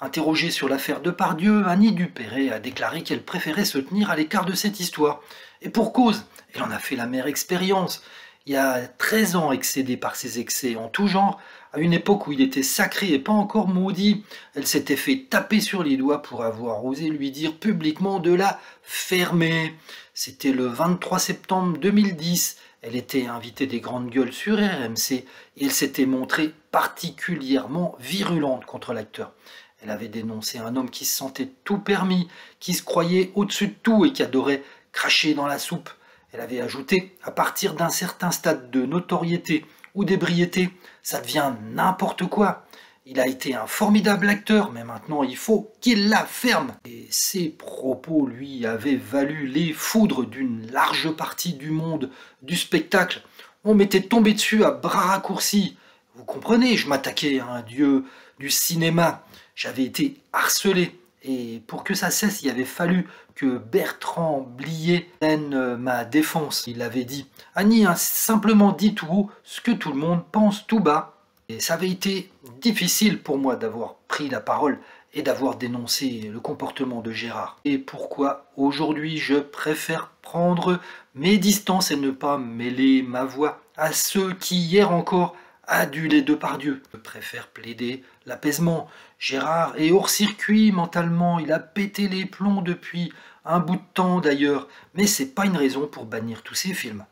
Interrogée sur l'affaire de Pardieu, Annie Dupéret a déclaré qu'elle préférait se tenir à l'écart de cette histoire. Et pour cause, elle en a fait la mère expérience. Il y a 13 ans excédée par ses excès en tout genre, à une époque où il était sacré et pas encore maudit, elle s'était fait taper sur les doigts pour avoir osé lui dire publiquement de la fermer. C'était le 23 septembre 2010. Elle était invitée des grandes gueules sur RMC et elle s'était montrée particulièrement virulente contre l'acteur. Elle avait dénoncé un homme qui se sentait tout permis, qui se croyait au-dessus de tout et qui adorait cracher dans la soupe. Elle avait ajouté, à partir d'un certain stade de notoriété ou d'ébriété, ça devient n'importe quoi. Il a été un formidable acteur, mais maintenant il faut qu'il la ferme. Et ces propos lui avaient valu les foudres d'une large partie du monde du spectacle. On m'était tombé dessus à bras raccourcis. Vous comprenez, je m'attaquais à un dieu du cinéma. J'avais été harcelé. Et pour que ça cesse, il avait fallu que Bertrand Blier prenne ma défense. Il avait dit Annie a simplement dit tout haut ce que tout le monde pense tout bas. Et ça avait été difficile pour moi d'avoir pris la parole et d'avoir dénoncé le comportement de Gérard. Et pourquoi aujourd'hui je préfère prendre mes distances et ne pas mêler ma voix à ceux qui hier encore adulaient Dieu. Je préfère plaider l'apaisement. Gérard est hors circuit mentalement, il a pété les plombs depuis un bout de temps d'ailleurs, mais c'est pas une raison pour bannir tous ces films.